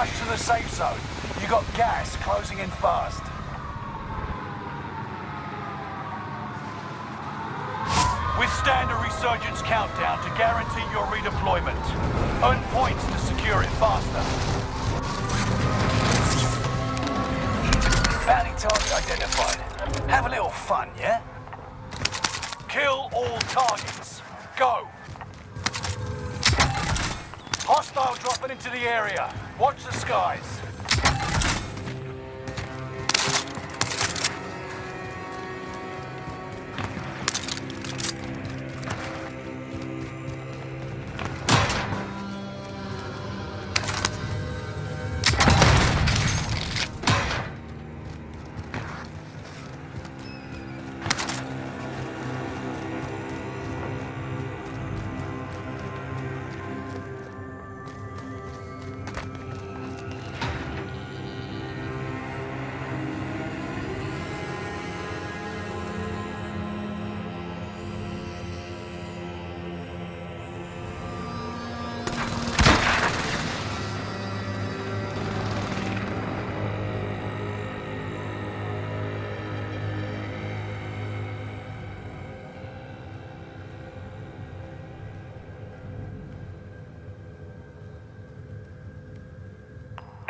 Rush to the safe zone. You got gas closing in fast. Withstand a resurgence countdown to guarantee your redeployment. Earn points to secure it faster. Bounty target identified. Have a little fun, yeah? Kill all targets. Go! Hostile dropping into the area. Watch the skies.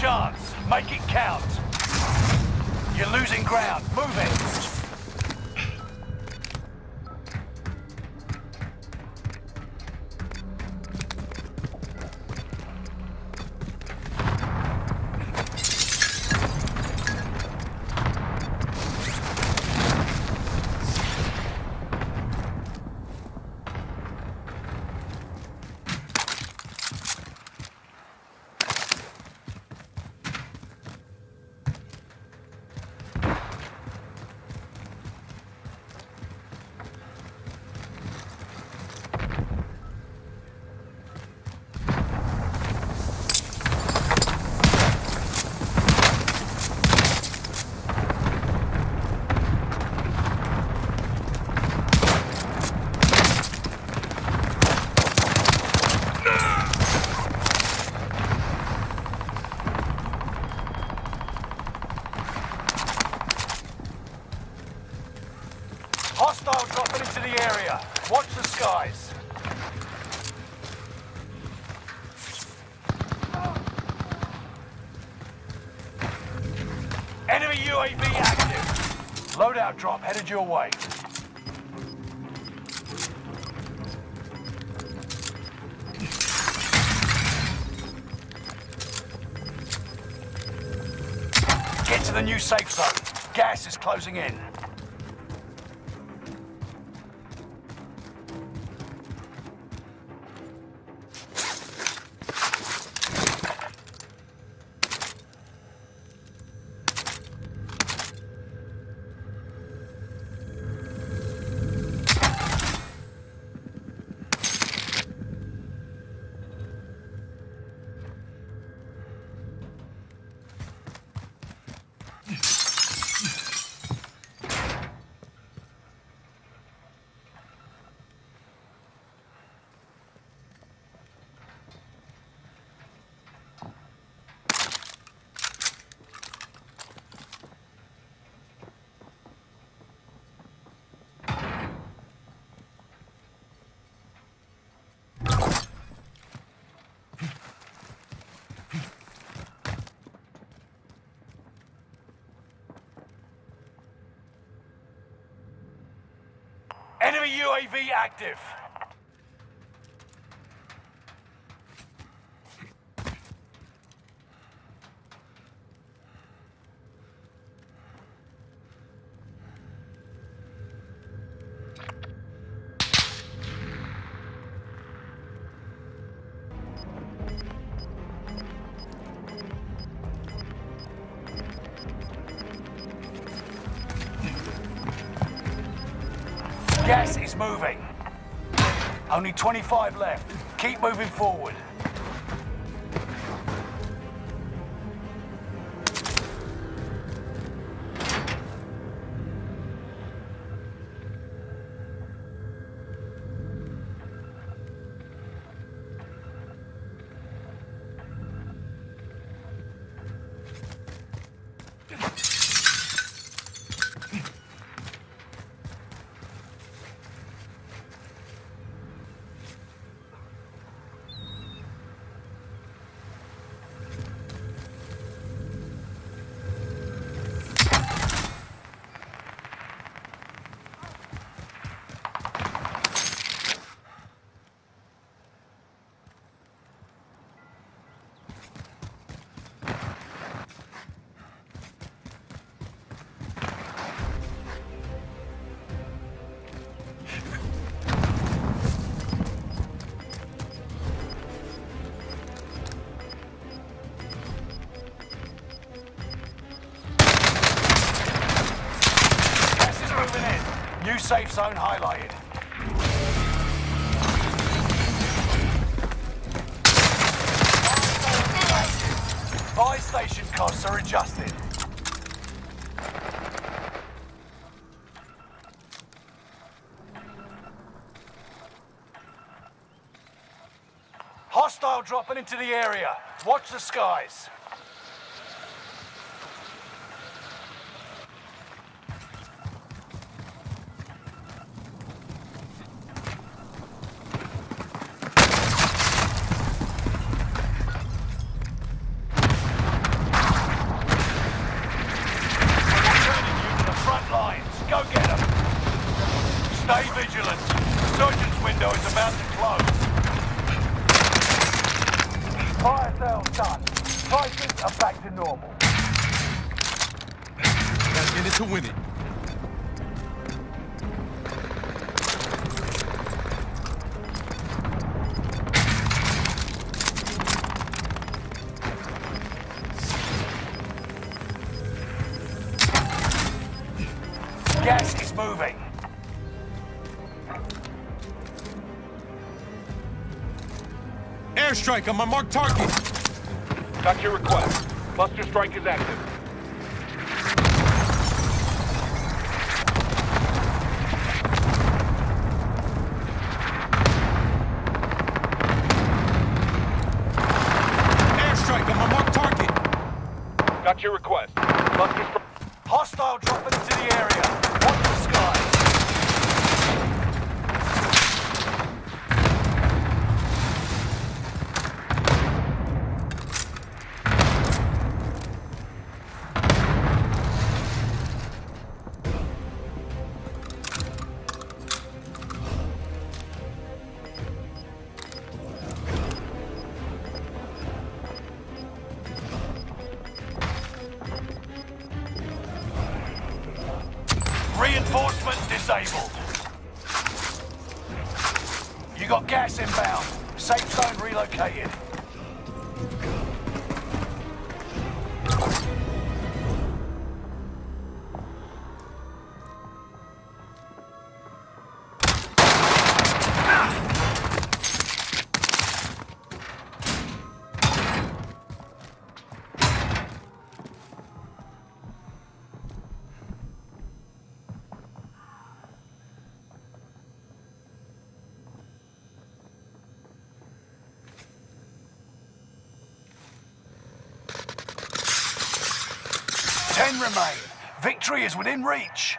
Chance. Make it count. You're losing ground. Move it. UAV active. Loadout drop headed your way. Get to the new safe zone. Gas is closing in. Enemy UAV active. Gas is moving. Only 25 left. Keep moving forward. Safe zone highlighted. Buy station costs are adjusted. Hostile dropping into the area. Watch the skies. Airstrike on my marked target. Got your request. Cluster strike is active. Airstrike on my marked target. Got your request. Cluster strike. Hostile dropping into the area. Disabled. You got gas inbound. Safe zone relocated. Ten remain. Victory is within reach.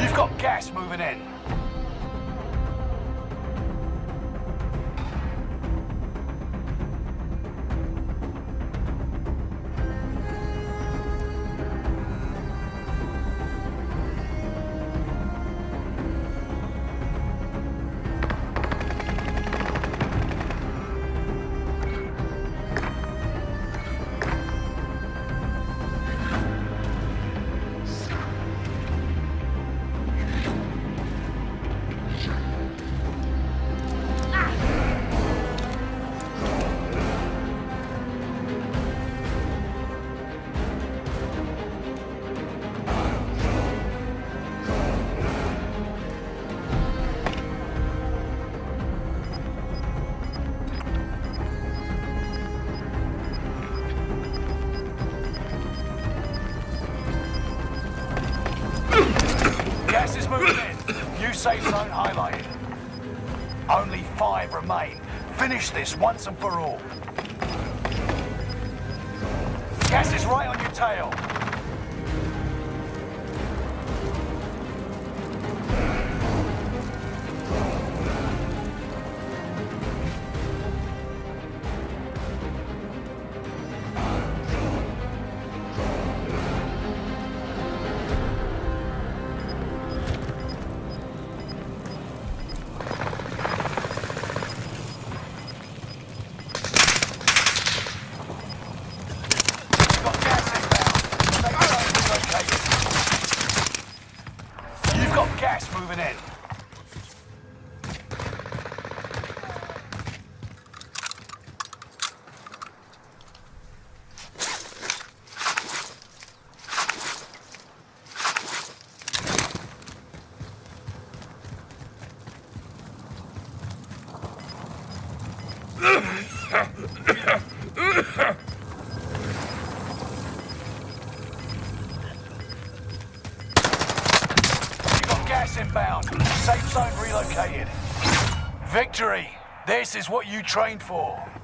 You've got gas moving in. Finish this once and for all. Gas is right on your tail. This is what you trained for.